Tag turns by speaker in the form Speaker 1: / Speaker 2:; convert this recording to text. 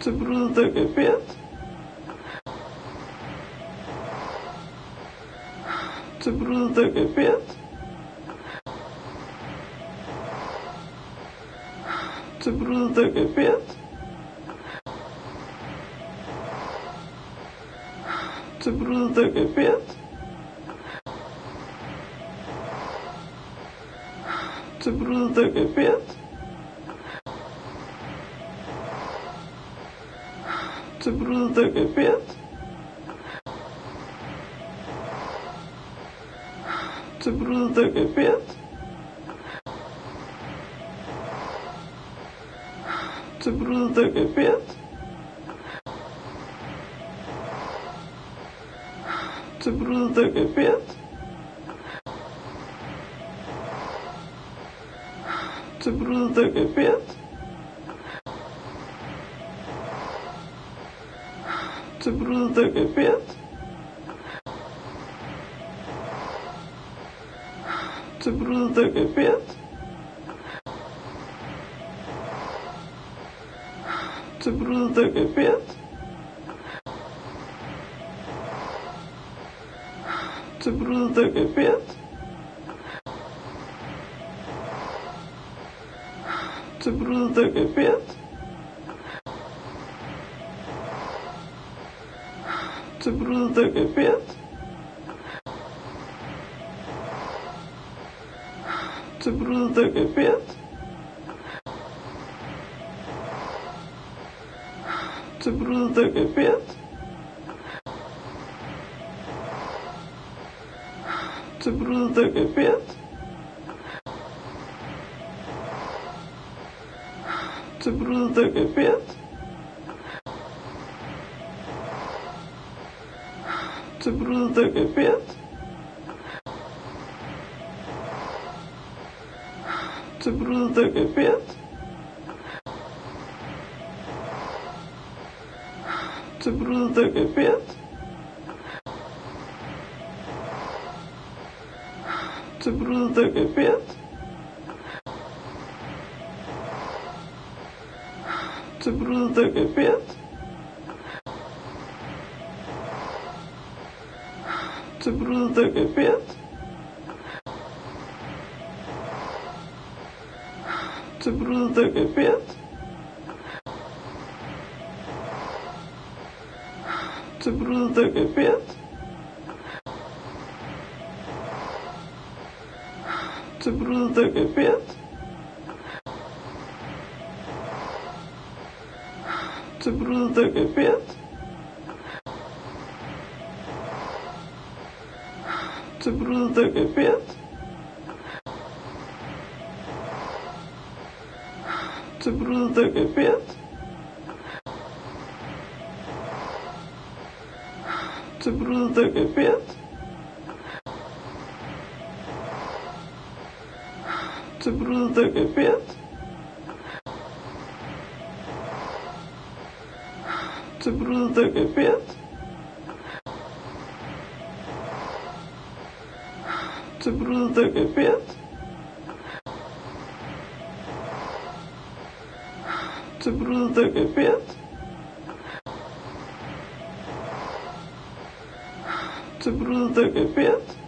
Speaker 1: Ты просто так капец. Ты просто так капец. Ты просто так капец. Ты просто так капец. Ты просто так капец. Ты просто так капец. Ты просто так капец. Ты просто так капец. Ты просто так капец. Ты просто так капец. это просто капец. Это просто капец. Это просто капец. Это просто капец. Это просто капец. это просто капец. Это просто капец. Это просто капец. Это просто капец. Это просто капец. это просто капец. Это просто капец. Это просто капец. Это просто капец. Это просто капец. Ты просто капец. Ты просто капец. Ты просто капец. Ты просто капец. Ты просто капец. это просто капец. Это просто капец. Это просто капец. Это просто капец. Это просто капец. Estou bruto da cabeça. Estou bruto da cabeça. Estou bruto da cabeça.